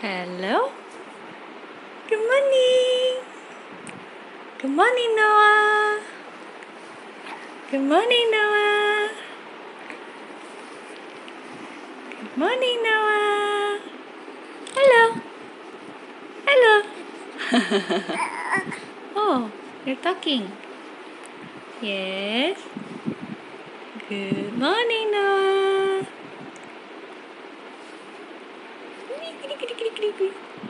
Hello. Good morning. Good morning, Noah. Good morning, Noah. Good morning, Noah. Hello. Hello. oh, you're talking. Yes. Good morning, Noah. creepy creepy creepy creepy